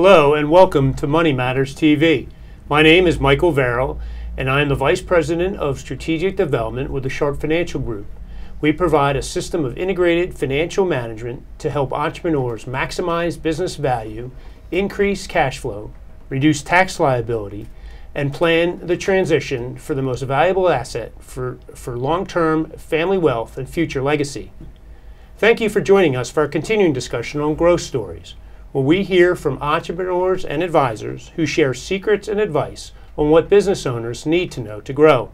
Hello and welcome to Money Matters TV. My name is Michael Verrill and I am the Vice President of Strategic Development with the Sharp Financial Group. We provide a system of integrated financial management to help entrepreneurs maximize business value, increase cash flow, reduce tax liability, and plan the transition for the most valuable asset for, for long term family wealth and future legacy. Thank you for joining us for our continuing discussion on growth stories where we hear from entrepreneurs and advisors who share secrets and advice on what business owners need to know to grow.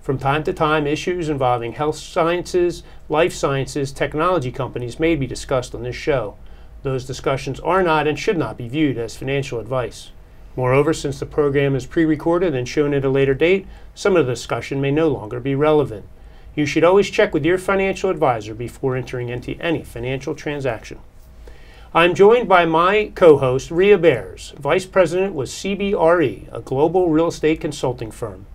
From time to time, issues involving health sciences, life sciences, technology companies may be discussed on this show. Those discussions are not and should not be viewed as financial advice. Moreover, since the program is pre recorded and shown at a later date, some of the discussion may no longer be relevant. You should always check with your financial advisor before entering into any financial transaction. I'm joined by my co host, Ria Beares, Vice President with CBRE, a global real estate consulting firm.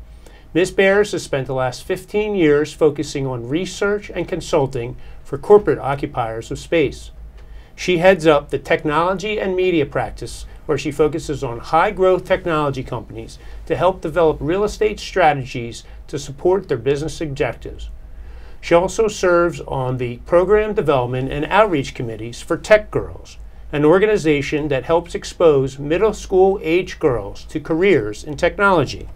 Ms. Beares has spent the last 15 years focusing on research and consulting for corporate occupiers of space. She heads up the technology and media practice, where she focuses on high growth technology companies to help develop real estate strategies to support their business objectives. She also serves on the program development and outreach committees for TechGirlz, an organization that helps expose middle school age girls to careers in technology.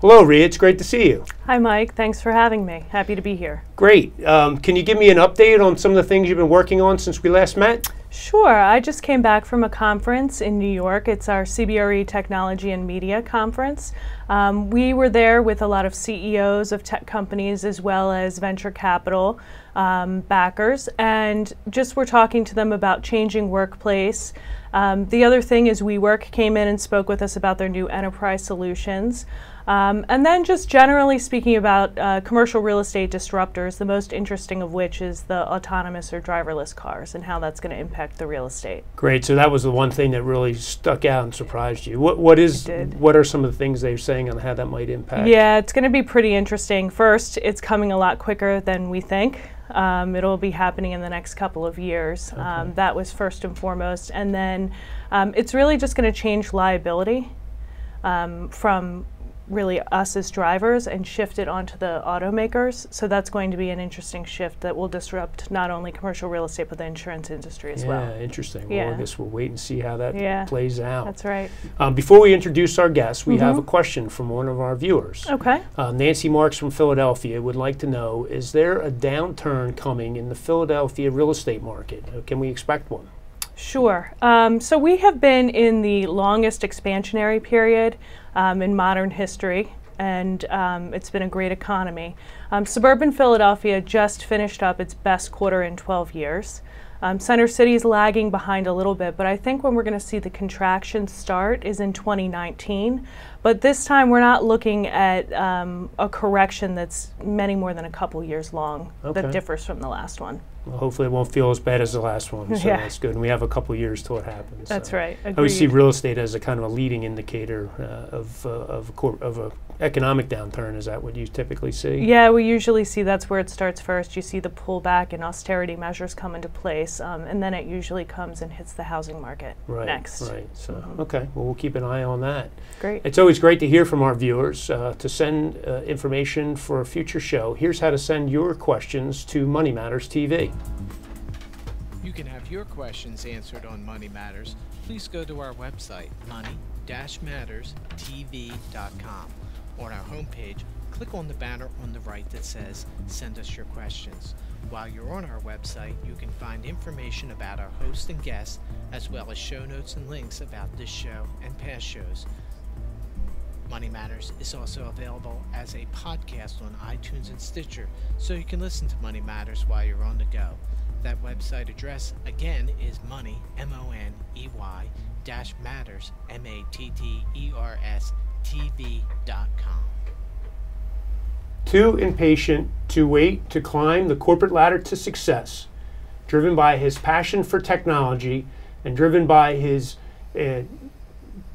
Hello, Ria. It's great to see you. Hi, Mike. Thanks for having me. Happy to be here. Great. Um, can you give me an update on some of the things you've been working on since we last met? Sure. I just came back from a conference in New York. It's our CBRE Technology and Media Conference. Um, we were there with a lot of CEOs of tech companies as well as venture capital um, backers, and just we're talking to them about changing workplace. Um, the other thing is WeWork came in and spoke with us about their new enterprise solutions. Um, and then just generally speaking about uh, commercial real estate disruptors, the most interesting of which is the autonomous or driverless cars and how that's going to impact the real estate. Great. So that was the one thing that really stuck out and surprised you. What what is what are some of the things they're saying on how that might impact? Yeah, it's going to be pretty interesting. First, it's coming a lot quicker than we think. Um, it'll be happening in the next couple of years. Okay. Um, that was first and foremost. And then um, it's really just going to change liability um, from really us as drivers and shift it onto the automakers. So that's going to be an interesting shift that will disrupt not only commercial real estate but the insurance industry as yeah, well. Yeah, interesting. Yeah. Well, I guess we'll wait and see how that yeah, plays out. That's right. Um, before we introduce our guests, we mm-hmm. have a question from one of our viewers. Okay. Uh, Nancy Marks from Philadelphia would like to know: Is there a downturn coming in the Philadelphia real estate market? Can we expect one? Sure. Um, so we have been in the longest expansionary period um, in modern history, and um, it's been a great economy. Um, suburban Philadelphia just finished up its best quarter in 12 years. Um, Center City is lagging behind a little bit, but I think when we're going to see the contraction start is in 2019. But this time we're not looking at um, a correction that's many more than a couple years long okay. that differs from the last one. Well, hopefully it won't feel as bad as the last one. So yeah. that's good. And we have a couple years till it happens. That's so. right. Agreed. I always see real estate as a kind of a leading indicator uh, of, uh, of, a cor- of a economic downturn. Is that what you typically see? Yeah, we usually see that's where it starts first. You see the pullback and austerity measures come into place, um, and then it usually comes and hits the housing market right, next. Right. So mm-hmm. okay, well we'll keep an eye on that. Great. It's always great to hear from our viewers. Uh, to send uh, information for a future show, here's how to send your questions to Money Matters TV. You can have your questions answered on Money Matters. Please go to our website, money-matterstv.com. On our homepage, click on the banner on the right that says Send us your questions. While you're on our website, you can find information about our host and guests, as well as show notes and links about this show and past shows. Money Matters is also available as a podcast on iTunes and Stitcher, so you can listen to Money Matters while you're on the go. That website address again is money, M O N E Y, dash matters, M A T T E R S, TV.com. Too impatient to wait to climb the corporate ladder to success, driven by his passion for technology and driven by his uh,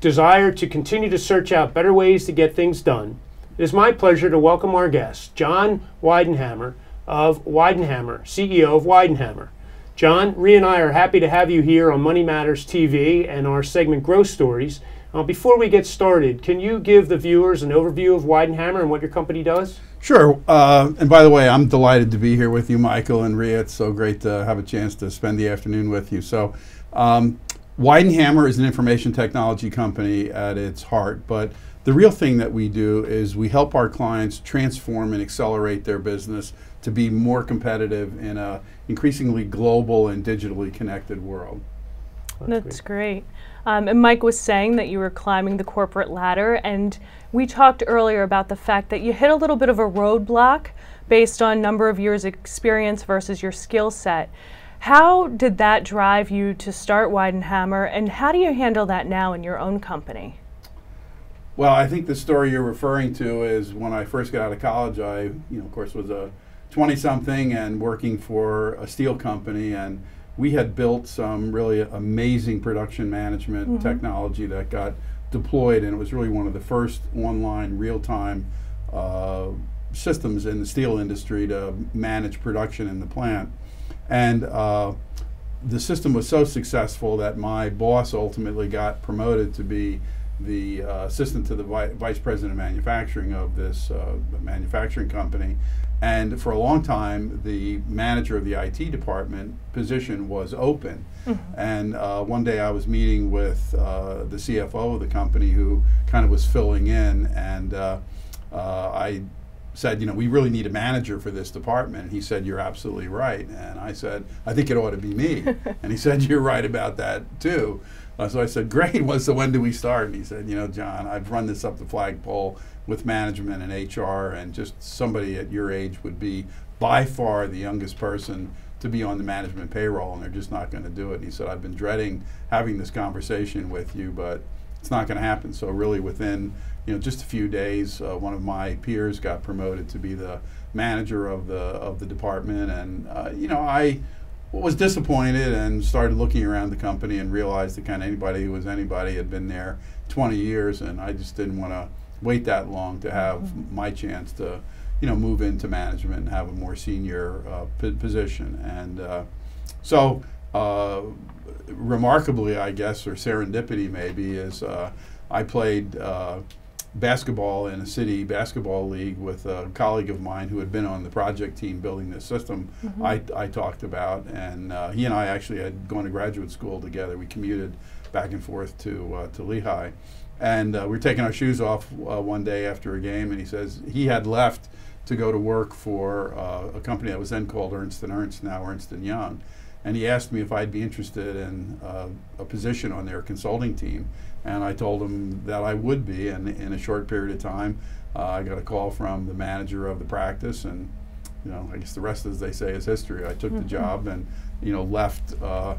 desire to continue to search out better ways to get things done, it is my pleasure to welcome our guest, John Weidenhammer of Weidenhammer, CEO of Weidenhammer. John, Ree and I are happy to have you here on Money Matters TV and our segment Growth Stories. Uh, before we get started, can you give the viewers an overview of Weidenhammer and what your company does? Sure. Uh, and by the way, I'm delighted to be here with you, Michael and Rhea. It's so great to have a chance to spend the afternoon with you. So, um, Weidenhammer is an information technology company at its heart, but the real thing that we do is we help our clients transform and accelerate their business to be more competitive in a increasingly global and digitally connected world. That's, That's great. great. Um, and Mike was saying that you were climbing the corporate ladder, and we talked earlier about the fact that you hit a little bit of a roadblock based on number of years experience versus your skill set. How did that drive you to start Weidenhammer, and how do you handle that now in your own company? Well, I think the story you're referring to is when I first got out of college. I, you know, of course, was a 20-something and working for a steel company, and we had built some really amazing production management mm-hmm. technology that got deployed, and it was really one of the first online real-time uh, systems in the steel industry to manage production in the plant. And uh, the system was so successful that my boss ultimately got promoted to be the uh, assistant to the vi- vice president of manufacturing of this uh, manufacturing company. And for a long time, the manager of the IT department position was open. Mm-hmm. And uh, one day I was meeting with uh, the CFO of the company who kind of was filling in, and uh, uh, I said, you know, we really need a manager for this department. And he said, you're absolutely right. And I said, I think it ought to be me. and he said, you're right about that too. Uh, so I said, great. Was so when do we start? And he said, you know, John, I've run this up the flagpole with management and HR, and just somebody at your age would be by far the youngest person to be on the management payroll, and they're just not going to do it. And he said, I've been dreading having this conversation with you, but it's not going to happen. So really, within you know just a few days, uh, one of my peers got promoted to be the manager of the of the department, and uh, you know I was disappointed and started looking around the company and realized that kind of anybody who was anybody had been there 20 years, and I just didn't want to wait that long to have mm-hmm. my chance to you know move into management and have a more senior uh, p- position, and uh, so. Uh, remarkably, I guess, or serendipity maybe, is uh, I played uh, basketball in a city basketball league with a colleague of mine who had been on the project team building this system mm-hmm. I, I talked about. And uh, he and I actually had gone to graduate school together. We commuted back and forth to, uh, to Lehigh. And uh, we were taking our shoes off uh, one day after a game, and he says he had left to go to work for uh, a company that was then called Ernst & Ernst, now Ernst & Young and he asked me if I'd be interested in uh, a position on their consulting team, and I told him that I would be. And in a short period of time, uh, I got a call from the manager of the practice, and you know, I guess the rest, as they say, is history. I took mm-hmm. the job and you know left. Uh,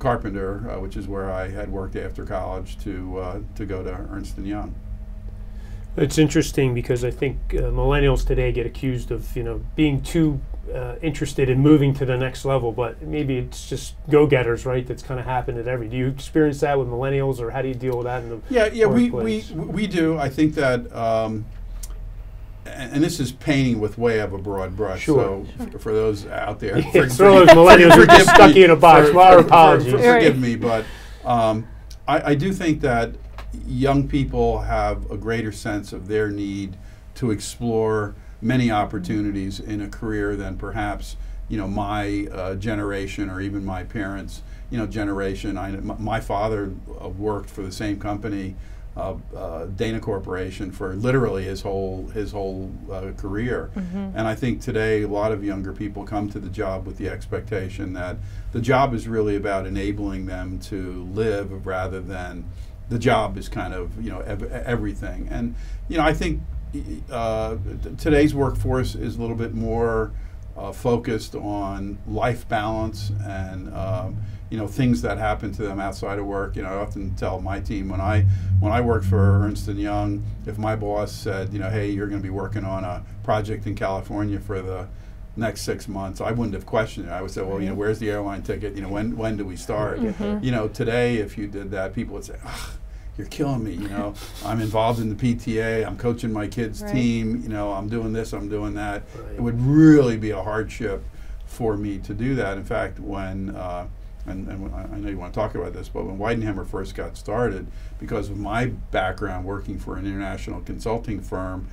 Carpenter, uh, which is where I had worked after college, to uh, to go to Ernst and Young. It's interesting because I think uh, millennials today get accused of you know being too uh, interested in moving to the next level, but maybe it's just go-getters, right? That's kind of happened at every. Do you experience that with millennials, or how do you deal with that in the yeah yeah we, we we do. I think that. Um, and this is painting with way of a broad brush. Sure. So for, for those out there, yeah, for, those millennials who are just stuck in a box. For, Our apologies. forgive me, but um, I, I do think that young people have a greater sense of their need to explore many opportunities in a career than perhaps you know my uh, generation or even my parents you know generation. I, my father uh, worked for the same company, uh, uh, Dana Corporation, for literally his whole his whole uh, career. Mm-hmm. And I think today a lot of younger people come to the job with the expectation that the job is really about enabling them to live rather than the job is kind of you know ev- everything. And you know I think uh, today's workforce is a little bit more uh, focused on life balance and um, you know things that happen to them outside of work. You know, I often tell my team when I when I worked for Ernst and Young, if my boss said, you know, hey, you're going to be working on a project in California for the next six months, I wouldn't have questioned it. I would say, well, you know, where's the airline ticket? You know, when when do we start? Mm-hmm. You know, today if you did that, people would say, you're killing me. You know, I'm involved in the PTA. I'm coaching my kids' right. team. You know, I'm doing this. I'm doing that. Right. It would really be a hardship for me to do that. In fact, when uh, and, and when I I know you want to talk about this, but when Weidenhammer first got started, because of my background working for an international consulting firm,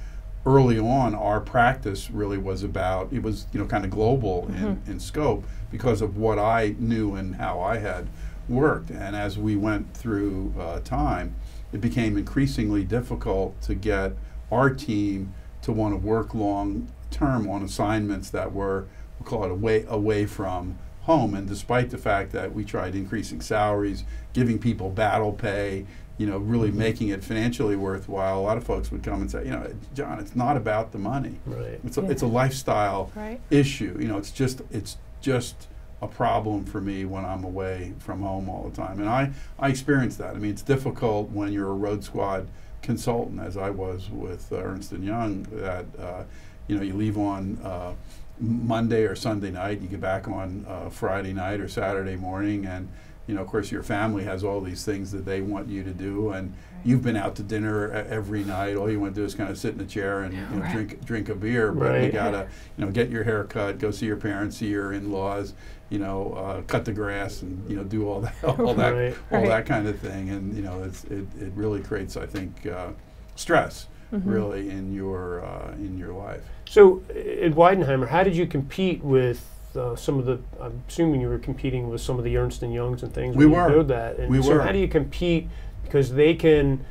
early on our practice really was about it was you know kind of global in, in scope because of what I knew and how I had worked. And as we went through uh, time, it became increasingly difficult to get our team to want to work long term on assignments that were we'll call it away away from home. And despite the fact that we tried increasing salaries, giving people battle pay, you know, really making it financially worthwhile, a lot of folks would come and say, you know, John, it's not about the money. Right. It's a, Yeah. it's a lifestyle Right. issue. You know, it's just it's just a problem for me when I'm away from home all the time, and I I experience that. I mean, it's difficult when you're a road squad consultant, as I was with uh, Ernst Young. That uh, you know, you leave on uh, Monday or Sunday night, you get back on uh, Friday night or Saturday morning, and you know, of course, your family has all these things that they want you to do, and you've been out to dinner every night. All you want to do is kind of sit in a chair and you know, Right. drink drink a beer, but you gotta you know get your hair cut, go see your parents, see your in-laws, you know, uh, cut the grass, and you know do all that all that Right. all Right. that kind of thing, and you know, it's, it it really creates, I think, uh, stress really in your uh, in your life. So at Weidenhammer, how did you compete with uh, some of the? I'm assuming you were competing with some of the Ernst and Youngs and things. We when you were. that. And We so were. How do you compete? Because they can.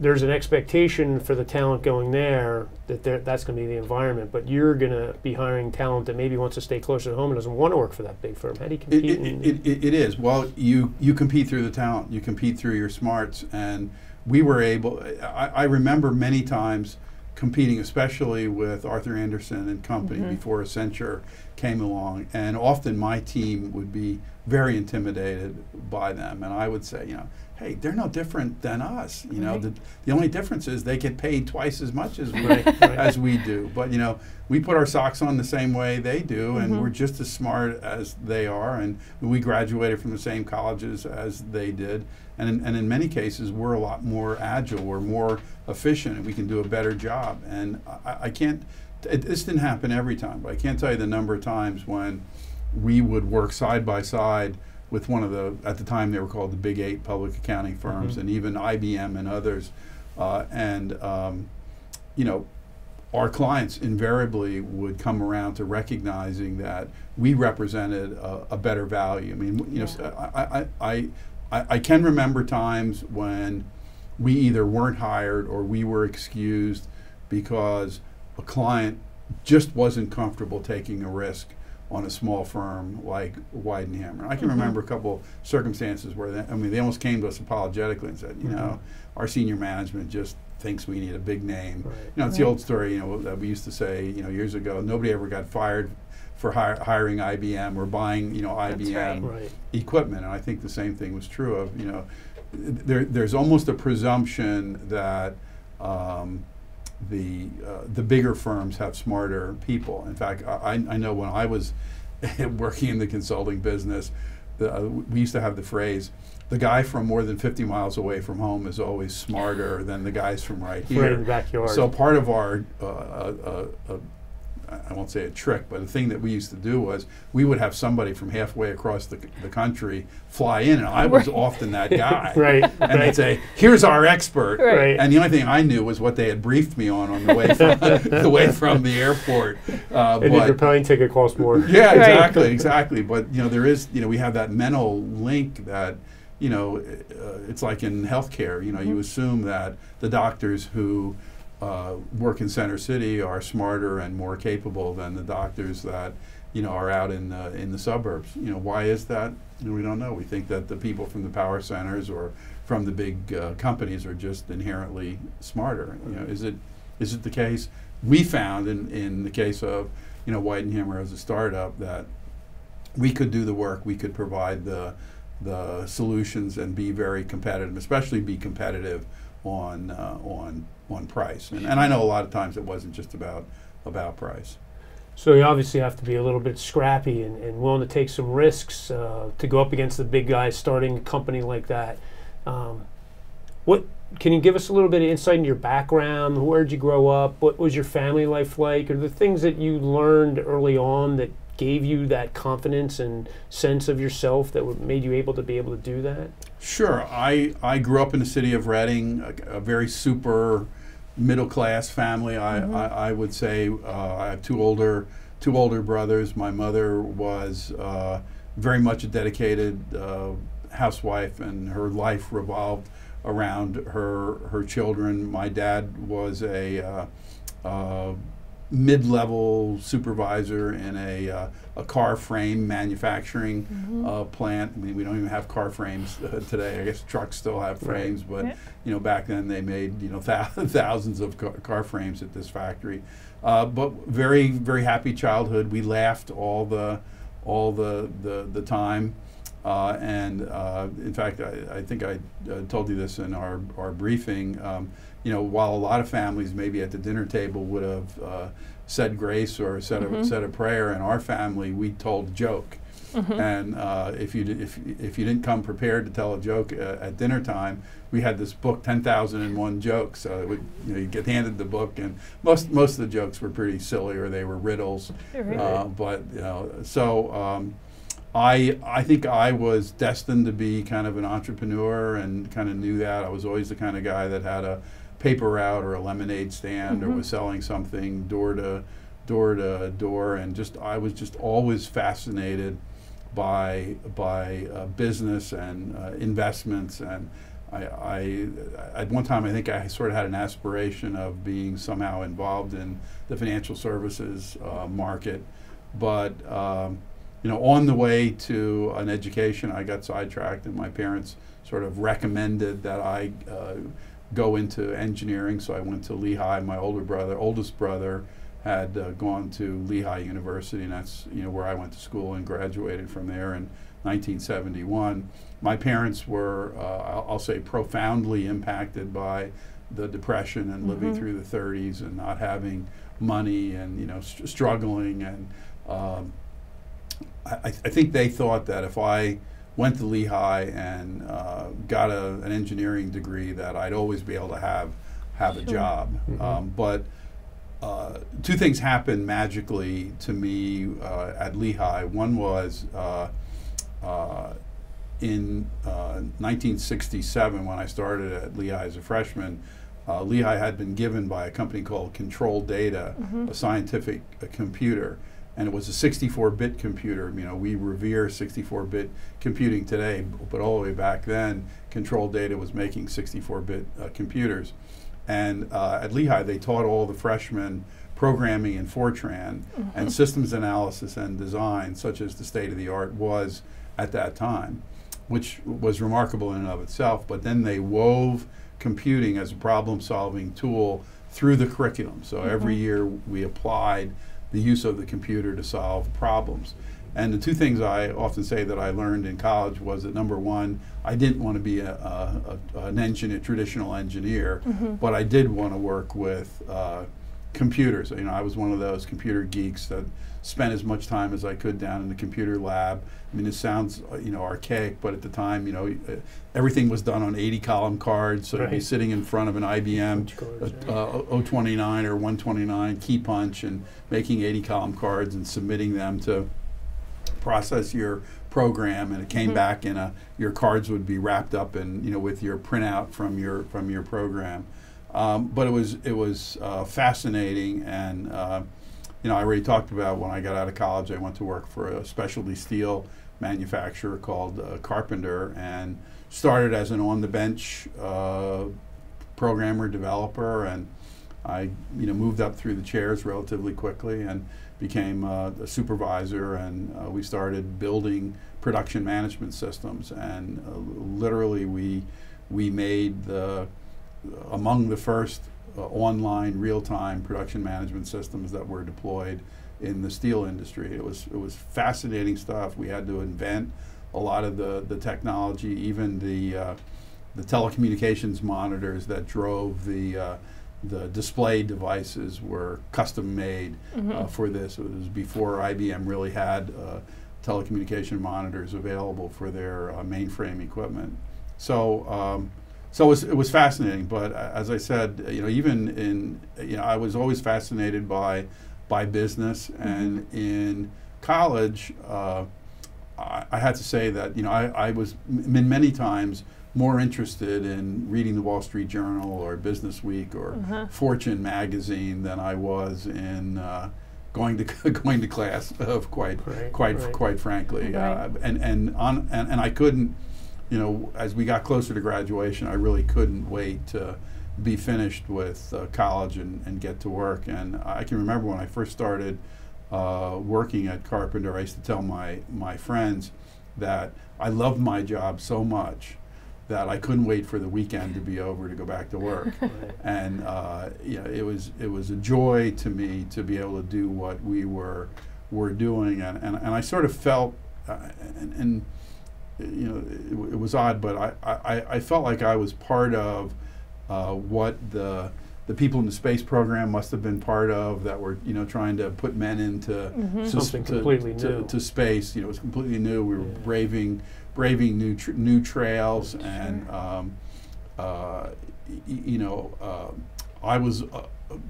There's an expectation for the talent going there that that's going to be the environment, but you're going to be hiring talent that maybe wants to stay closer to home and doesn't want to work for that big firm. How do you compete? it, in- it, it, it is. Well, you you compete through the talent. You compete through your smarts, and we were able. I, I remember many times competing, especially with Arthur Andersen and company before Accenture came along, and often my team would be very intimidated by them, and I would say, you know. Hey, they're no different than us. You know, Right. the, the only difference is they get paid twice as much as we as we do. But you know, we put our socks on the same way they do, and mm-hmm. we're just as smart as they are, and we graduated from the same colleges as they did. And in, and in many cases, we're a lot more agile, we're more efficient, and we can do a better job. And I, I can't. It, this didn't happen every time, but I can't tell you the number of times when we would work side by side with one of the at the time they were called the big eight public accounting firms and even IBM and others. Uh, and um, you know our clients invariably would come around to recognizing that we represented a, a better value. I mean, you know, I, I, I, I can remember times when we either weren't hired or we were excused because a client just wasn't comfortable taking a risk on a small firm like Weidenhammer. I can remember a couple circumstances where they, I mean they almost came to us apologetically and said, you know, our senior management just thinks we need a big name. Right. You know, it's the old story, you know, that we used to say, you know, years ago, nobody ever got fired for hi- hiring IBM or buying, you know, IBM right. equipment. And I think the same thing was true of, you know, there, there's almost a presumption that um, the uh, the bigger firms have smarter people. In fact, I, I know when I was working in the consulting business, the, uh, we used to have the phrase, the guy from more than 50 miles away from home is always smarter than the guys from right here. Right in the backyard. So part of our, uh, uh, uh, I won't say a trick, but a thing that we used to do was we would have somebody from halfway across the, the country fly in, and I was Right. often that guy. Right, And right. they'd say, "Here's our expert." Right. Right. And the only thing I knew was what they had briefed me on on the way from the way from the airport. Uh, and if your but plane ticket costs more. yeah, Right. exactly, exactly. But you know, there is, you know, we have that mental link that, you know, uh, it's like in healthcare. You know, you assume that the doctors who uh, work in Center City are smarter and more capable than the doctors that, you know, are out in the in the suburbs. You know, why is that? We don't know. We think that the people from the power centers or from the big uh, companies are just inherently smarter. You know, is it is it the case? We found in, in the case of you know Weidenhammer as a startup that we could do the work, we could provide the the solutions and be very competitive, especially be competitive on uh, on on price. And, and I know a lot of times it wasn't just about about price. So you obviously have to be a little bit scrappy and, and willing to take some risks uh, to go up against the big guys starting a company like that. Um, what can you give us a little bit of insight into your background? Where did you grow up? What was your family life like? Or the things that you learned early on that gave you that confidence and sense of yourself that made you able to be able to do that? Sure. I, I grew up in the city of Reading, a, a very super middle class family. I, Mhm. I, I would say uh, I have two older two older brothers. My mother was uh, very much a dedicated uh, housewife, and her life revolved around her her children. My dad was a uh, uh, mid-level supervisor in a, uh, a car frame manufacturing Mm-hmm. uh, plant. I mean, we don't even have car frames uh, today. I guess trucks still have Right. frames, but Yeah. you know, back then they made you know thou- thousands of car, car frames at this factory. Uh, but very very happy childhood. We laughed all the all the the, the time. Uh, and uh, in fact, I, I think I uh, told you this in our, our briefing. Um, you know, while a lot of families maybe at the dinner table would have uh, said grace or said, a, Mhm. said a prayer, in our family we told a joke. Mhm. And uh, if you di- if if you didn't come prepared to tell a joke uh, at dinner time, we had this book, Ten Thousand and One Jokes. So would, you know, you get handed the book, and most most of the jokes were pretty silly or they were riddles. Uh, but you know, so um, I I think I was destined to be kind of an entrepreneur and kind of knew that. I was always the kind of guy that had a paper route or a lemonade stand or Mhm. was selling something door to door to door, and just I was just always fascinated by by uh, business and uh, investments and. I, I, at one time, I think I sort of had an aspiration of being somehow involved in the financial services uh, market, but um, you know, on the way to an education, I got sidetracked, and my parents sort of recommended that I uh, go into engineering. So I went to Lehigh. My older brother, oldest brother, had uh, gone to Lehigh University, and that's you know where I went to school and graduated from there in 1971. My parents were, uh, I'll, say, profoundly impacted by the depression and living Mhm. through the 30s and not having money and you know st- struggling and um, I, I I think they thought that if I went to Lehigh and uh, got a, an engineering degree that I'd always be able to have have a Sure. job. Mhm. Um, but uh, two things happened magically to me uh, at Lehigh. One was uh, uh, in uh, 1967 when I started at Lehigh as a freshman. Uh, Lehigh had been given by a company called Control Data, Mhm. a scientific uh, computer, and it was a 64-bit computer. You know, we revere 64-bit computing today, but all the way back then, Control Data was making 64-bit uh, computers. And uh, at Lehigh, they taught all the freshmen programming in Fortran and systems analysis and design, such as the state of the art was at that time, which was remarkable in and of itself. But then they wove computing as a problem solving tool through the curriculum. So every Mhm. year we applied the use of the computer to solve problems. And the two things I often say that I learned in college was that number one, I didn't want to be a, a, a, an engineer, traditional engineer, Mhm. but I did want to work with uh, computers. You know, I was one of those computer geeks that spent as much time as I could down in the computer lab. I mean, it sounds uh, you know archaic, but at the time, you know, uh, everything was done on 80 column cards. So you'd be sitting in front of an IBM Punch cards, uh, uh, 029 or 129 key punch and making 80 column cards and submitting them to process your program and it came Mhm. back in a your cards would be wrapped up in you know with your printout from your from your program um, but it was it was uh, fascinating and uh, you know I already talked about when I got out of college I went to work for a specialty steel manufacturer called uh, Carpenter and started as an on the bench uh, programmer developer and I you know moved up through the chairs relatively quickly and became uh, a supervisor and uh, we started building production management systems and literally we we made the among the first uh, online real-time production management systems that were deployed in the steel industry it was it was fascinating stuff we had to invent a lot of the the technology even the uh, the telecommunications monitors that drove the uh, the display devices were custom made uh, Mhm. for this. It was before IBM really had uh, telecommunication monitors available for their uh, mainframe equipment. So, um, so it was, it was fascinating. But uh, as I said, you know, even in you know, I was always fascinated by by business, and in college, uh, I, I had to say that you know I, I was m- many times more interested in reading the Wall Street Journal or Business Week or Uh-huh. Fortune magazine than I was in uh, going to going to class. Of quite Right, quite right. quite frankly, uh, and and on and, and I couldn't, you know, as we got closer to graduation, I really couldn't wait to be finished with uh, college and, and get to work. And I can remember when I first started uh, working at Carpenter, I used to tell my my friends that I loved my job so much that I couldn't wait for the weekend to be over to go back to work. And uh, you know, it was it was a joy to me to be able to do what we were were doing, and, and, and I sort of felt, uh, and, and you know, it, it was odd, but I, I, I felt like I was part of uh, what the the people in the space program must have been part of that were you know trying to put men into Mhm. to, Something to- completely to, new. to space. You know, it was completely new. We were Yeah. braving braving new tr- new trails, Sure. and um, uh, y- y- you know, uh, I was uh,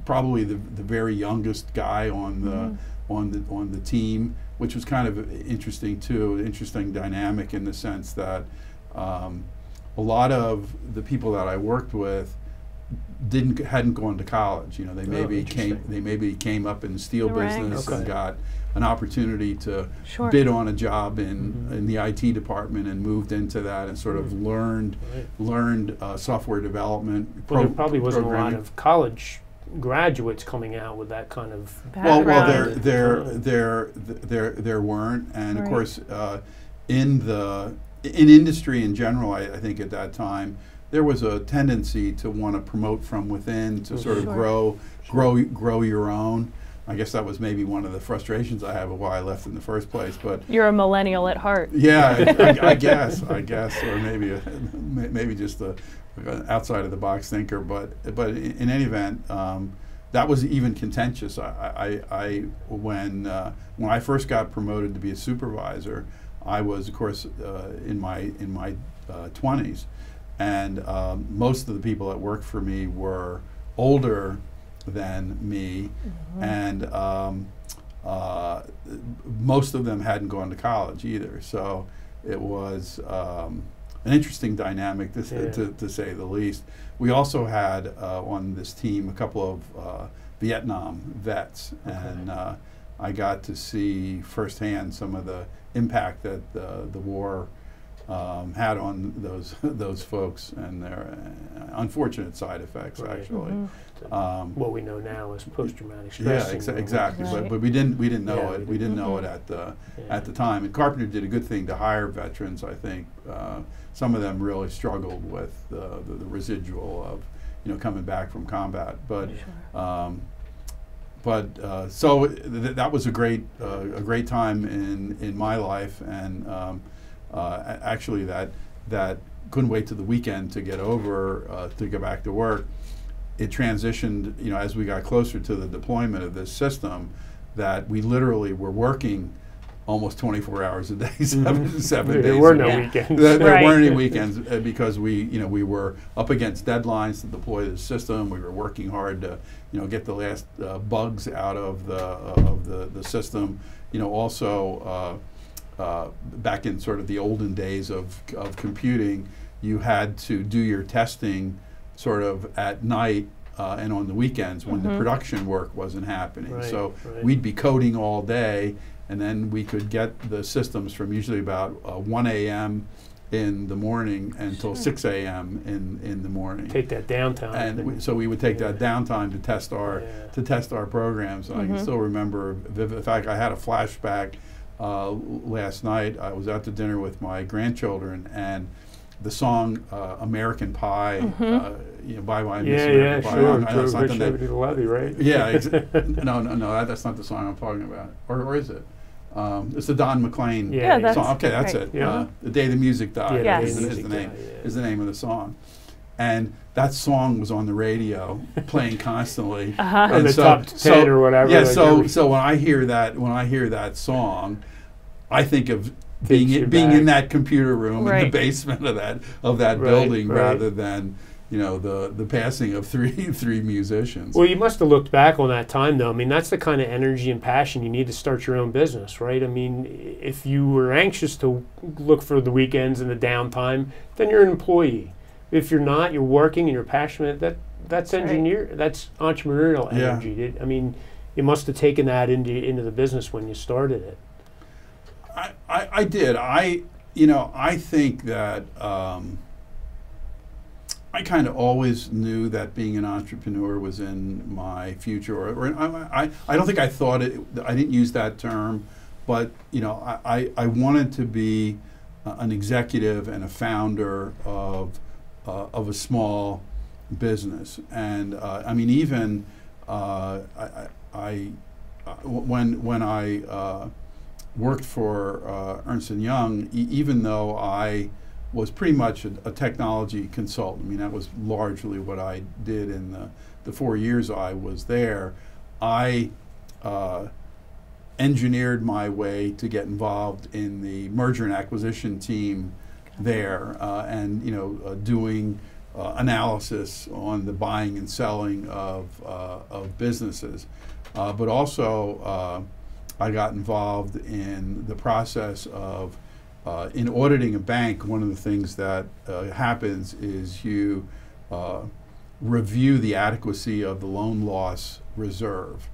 probably the, the very youngest guy on the Mhm. on the on the team, which was kind of interesting too. Interesting dynamic in the sense that um, a lot of the people that I worked with didn't hadn't gone to college. You know, they Oh, maybe came they maybe came up in the steel Right. business and got an opportunity to Sure. bid on a job in Mhm. in the IT department and moved into that and sort of Mm. learned Right. learned uh, software development. Well, there probably wasn't a lot of college graduates coming out with that kind of. Well, well, there, there, there, there, there weren't, and of course, uh, in the in industry in general, I, I think at that time there was a tendency to want to promote from within to sort of Sure. grow, grow, grow your own. I guess that was maybe one of the frustrations I have of why I left in the first place, but. You're a millennial at heart. Yeah, I, I, I guess, I guess, or maybe, a, maybe just a, an outside of the box thinker. But, but in, in any event, um, that was even contentious. I, I, I when uh, when I first got promoted to be a supervisor, I was, of course, uh, in my in my twenties, and um, most of the people that worked for me were older than me, and um, uh, most of them hadn't gone to college either. So it was um, an interesting dynamic to, Yeah. to, to say the least. We also had uh, on this team a couple of uh, Vietnam vets, and uh, I got to see firsthand some of the impact that the, the war um, had on those those folks and their uh, unfortunate side effects. Right. Actually, Mhm. um, What we know now is post-traumatic yeah, stress exa- syndrome. exactly. Right. But, but we didn't we didn't know Yeah, it. we We didn't know it at the Yeah. at the time. And Carpenter did a good thing to hire veterans. I think uh, some of them really struggled with the, the, the residual of you know coming back from combat. But Sure. um, but uh, so th- that was a great uh, a great time in in my life, and um, uh, actually that that couldn't wait to the weekend to get over uh, to go back to work. It transitioned, you know, as we got closer to the deployment of this system, that we literally were working almost 24 hours a day, 7 seven there days. were a no week. Yeah. weekends. There, there Right. weren't any weekends uh, because we, you know, we were up against deadlines to deploy the system. We were working hard to, you know, get the last uh, bugs out of the uh, of the, the system. You know, also uh, back in sort of the olden days of of computing, you had to do your testing sort of at night. Uh, and on the weekends when the Mhm. production work wasn't happening, Right, so right. we'd be coding all day, and then we could get the systems from usually about uh, 1 a.m. in the morning until Sure. 6 a.m. in, in the morning. Take that downtime. and we, so we would take that downtime to test our Yeah. to test our programs. I can still remember. vivid- In fact, I had a flashback uh, last night. I was out to dinner with my grandchildren, and the song uh, "American Pie," Mhm. uh, you know, "Bye Bye Miss yeah, yeah, Pie." sure. I know True. not the name- Levy, right? yeah, ex- no, no, no. That, that's not the song I'm talking about. Or, or is it? Um, it's the Don McLean Yeah, that's song. Okay, that's right. it. Yeah. Uh, the day the music died Yeah, Yes. is, the is the name is the name of the song, and that song was on the radio playing constantly. Uh-huh. And the so- top so- ten or whatever. Yeah, like so every- so when I hear that when I hear that song, I think of being in, being in that computer room in the basement of that of that Right, building right. rather than you know the the passing of three three musicians. Well, you must have looked back on that time, though. I mean, that's the kind of energy and passion you need to start your own business, right? I mean, if you were anxious to look for the weekends and the downtime, then you're an employee. If you're not, you're working and you're passionate. That that's, That's right. engineer. That's entrepreneurial Yeah. energy. It- I mean, you must have taken that into into the business when you started it. I, I, I did. I, you know, I think that um, I kind of always knew that being an entrepreneur was in my future. Or, or I, I, I don't think I thought it. I didn't use that term, but you know, I, I, I wanted to be uh, an executive and a founder of of a small business. And uh, I mean, even uh, I, I, I uh, when when I uh, worked for uh, Ernst and Young, e- even though I was pretty much a, a technology consultant. I mean, that was largely what I did in the, the four years I was there. I uh, engineered my way to get involved in the merger and acquisition team there, uh, and you know, uh, doing uh, analysis on the buying and selling of uh, of businesses, uh, but also uh, I got involved in the process of uh, in auditing a bank. One of the things that uh, happens is you uh, review the adequacy of the loan loss reserve.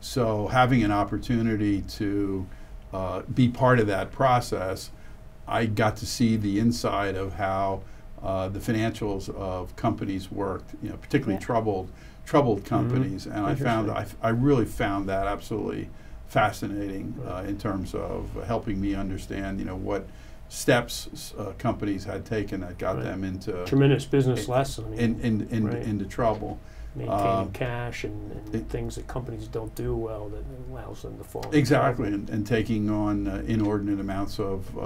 So having an opportunity to uh, be part of that process, I got to see the inside of how uh, the financials of companies worked. You know, particularly Yeah. troubled troubled companies, and I found I, f- I really found that absolutely fascinating uh, in terms of helping me understand. You know what steps uh, companies had taken that got Right. them into Tremendous business in- lesson. I mean, in, in, in, Right. into trouble. Maintaining um, cash and, and it- things that companies don't do well that allows them to fall. Exactly, and, and taking on uh, inordinate amounts of, uh,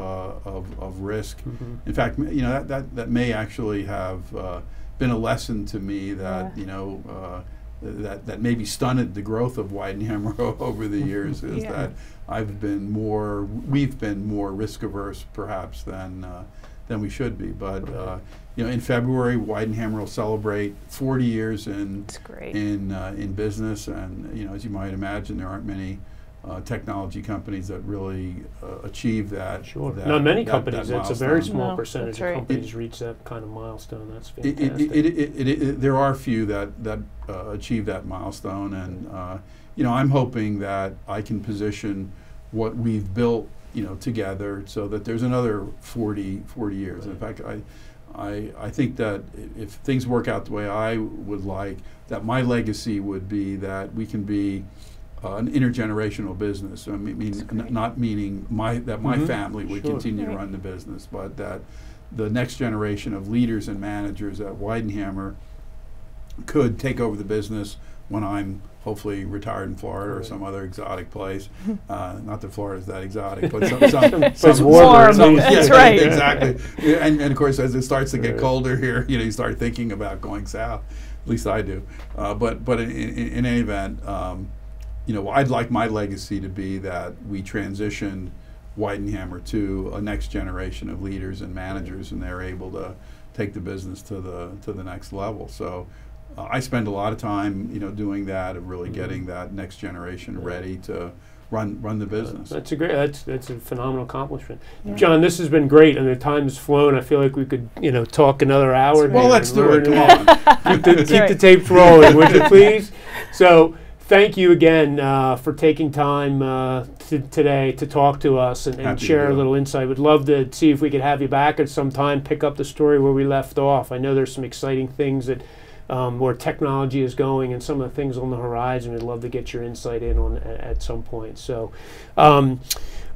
of, of risk. Mhm. In fact, you know that, that, that may actually have uh, been a lesson to me that Yeah. you know uh, that that maybe stunted the growth of Weidenhammer over the years. Is Yeah. that I've been more, we've been more risk averse perhaps than uh, than we should be. But uh, you know, in February, Weidenhammer will celebrate 40 years in in uh, in business, and you know, as you might imagine, there aren't many uh, technology companies that really uh, achieve that. Sure. that- Not many that- companies. that It's a very milestone. small No, percentage that's of right. companies reach that kind of milestone. That's It, fantastic. it, it, it, it, it, there are a few that that uh, achieve that milestone, and uh, you know, I'm hoping that I can position what we've built, you know, together, so that there's another 40, 40 years. In fact, I. I, I think that if things work out the way I would like, that my legacy would be that we can be uh, an intergenerational business. I mean, not meaning my that my Mhm. family would Sure. continue to run the business, but that the next generation of leaders and managers at Weidenhammer could take over the business when I'm hopefully retired in Florida or some other exotic place. Uh, not that Florida is that exotic, but some, some, It's some warmer, some- that's right. Exactly. Yeah, and, and of course, as it starts to get Right. colder here, you know, you start thinking about going south. At least I do. Uh, but but in, in, in any event, um, you know, I'd like my legacy to be that we transitioned Weidenhammer to a next generation of leaders and managers, and they're able to take the business to the to the next level. So. Uh, I spend a lot of time, you know, doing that, of really Mhm. getting that next generation Yeah. ready to run run the business. That's a great. That's that's a phenomenal accomplishment, Yeah. John. This has been great, and the time has flown. I feel like we could, you know, talk another hour. That's well, let's and do it. Come on. keep the, keep the tapes rolling, would you please? So, thank you again uh, for taking time uh, to, today to talk to us and, and share a little insight. Would love to see if we could have you back at some time, pick up the story where we left off. I know there's some exciting things that. Um, where technology is going and some of the things on the horizon. We'd love to get your insight in on at, at some point. So, um,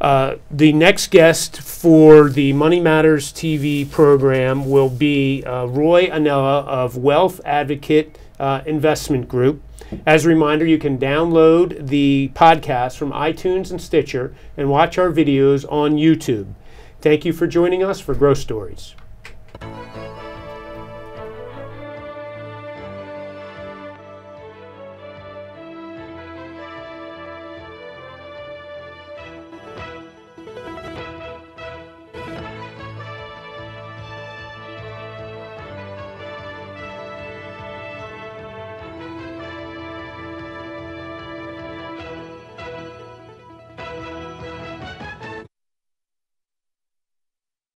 uh, the next guest for the Money Matters TV program will be uh, Roy Anella of Wealth Advocate uh, Investment Group. As a reminder, you can download the podcast from iTunes and Stitcher and watch our videos on YouTube. Thank you for joining us for Growth Stories.